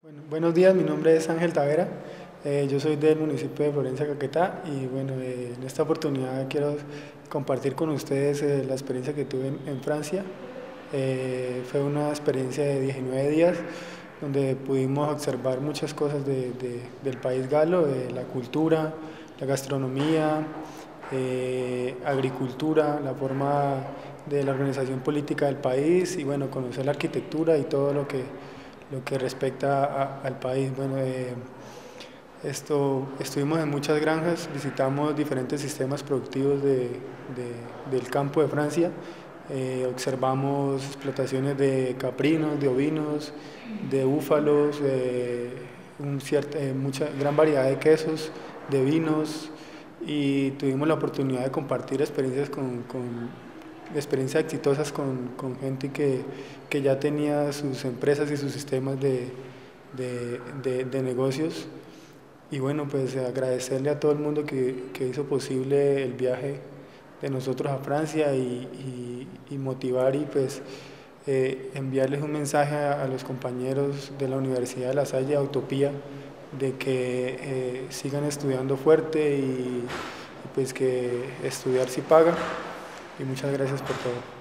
Bueno, buenos días, mi nombre es Ángel Tavera, eh, yo soy del municipio de Florencia, Caquetá y bueno, eh, en esta oportunidad quiero compartir con ustedes eh, la experiencia que tuve en, Francia. fue una experiencia de 19 días donde pudimos observar muchas cosas del país galo, de la cultura, la gastronomía, agricultura, la forma de la organización política del país y bueno, conocer la arquitectura y todo lo que lo que respecta al país. Bueno, eh, esto, estuvimos en muchas granjas, visitamos diferentes sistemas productivos de, del campo de Francia, eh, observamos explotaciones de caprinos, de ovinos, de búfalos, de un eh, mucha, gran variedad de quesos, de vinos y tuvimos la oportunidad de compartir experiencias con experiencias exitosas con, con gente que, que, ya tenía sus empresas y sus sistemas de, de, de, negocios. Y bueno, pues agradecerle a todo el mundo que, que hizo posible el viaje de nosotros a Francia y, y, motivar y pues eh, enviarles un mensaje a, los compañeros de la Universidad de La Salle, Utopía, de que eh, sigan estudiando fuerte y, y pues que estudiar sí paga y muchas gracias por todo.